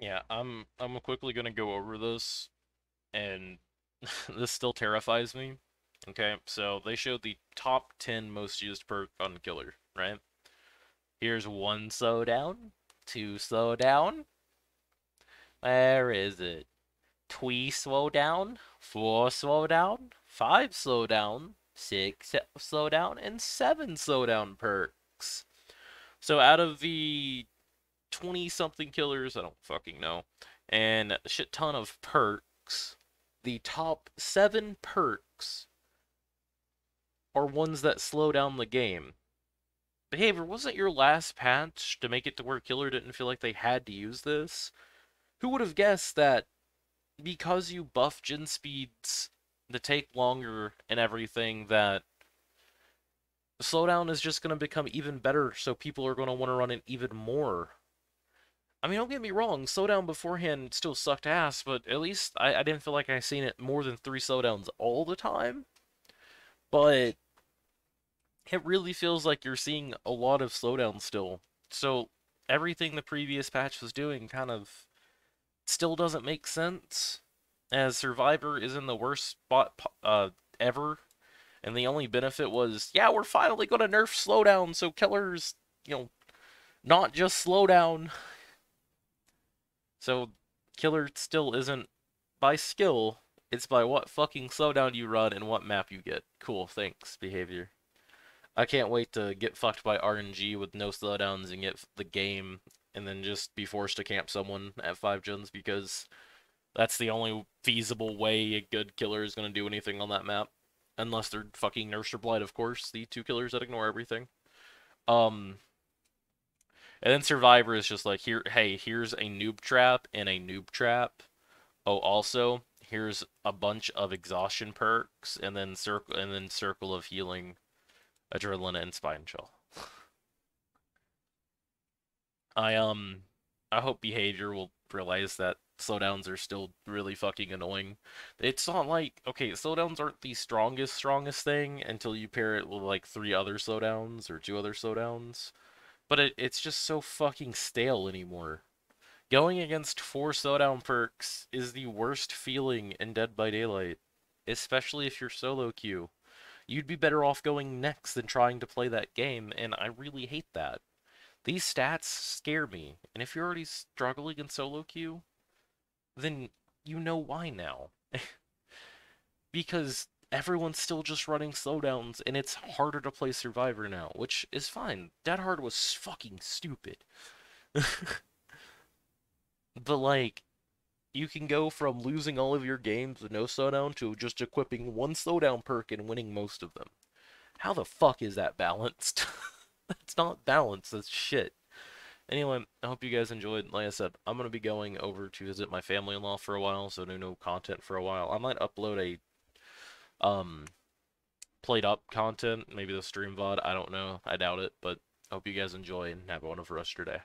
Yeah, I'm I'm quickly gonna go over this, and this still terrifies me. Okay, so they showed the top 10 most used perk on Killer, right? Here's one slow down, two slow down. Where is it? Twee slow down, four slow down, five slow down, six slow down, and seven slow down perks. So out of the 20 something killers, I don't fucking know, and a shit ton of perks, the top seven perks are ones that slow down the game. Behavior, wasn't your last patch to make it to where Killer didn't feel like they had to use this? Who would have guessed that because you buff gen speeds to take longer and everything that the slowdown is just going to become even better so people are going to want to run it even more I mean, don't get me wrong, slowdown beforehand still sucked ass, but at least I, I didn't feel like I seen it more than three slowdowns all the time. But it really feels like you're seeing a lot of slowdowns still. So everything the previous patch was doing kind of still doesn't make sense, as Survivor is in the worst spot uh, ever, and the only benefit was, yeah, we're finally going to nerf slowdown, so killers, you know, not just slowdown. So, killer still isn't by skill, it's by what fucking slowdown you run and what map you get. Cool, thanks, behavior. I can't wait to get fucked by RNG with no slowdowns and get the game and then just be forced to camp someone at 5 gens because that's the only feasible way a good killer is going to do anything on that map. Unless they're fucking Nurse or Blight, of course, the two killers that ignore everything. Um, and then Survivor is just like, here, hey, here's a noob trap and a noob trap. Oh, also, here's a bunch of exhaustion perks, and then circle, and then circle of healing, adrenaline, and spine chill. I um, I hope behavior will realize that slowdowns are still really fucking annoying. It's not like okay, slowdowns aren't the strongest strongest thing until you pair it with like three other slowdowns or two other slowdowns. But it, it's just so fucking stale anymore. Going against four slowdown perks is the worst feeling in Dead by Daylight, especially if you're solo queue. You'd be better off going next than trying to play that game, and I really hate that. These stats scare me, and if you're already struggling in solo queue, then you know why now. because everyone's still just running slowdowns, and it's harder to play Survivor now, which is fine. Dead Hard was fucking stupid. but, like, you can go from losing all of your games with no slowdown to just equipping one slowdown perk and winning most of them. How the fuck is that balanced? that's not balanced, that's shit. Anyway, I hope you guys enjoyed. Like I said, I'm going to be going over to visit my family-in-law for a while, so no no content for a while. I might upload a um, played up content, maybe the stream VOD, I don't know, I doubt it, but hope you guys enjoy and have a wonderful rest of your day.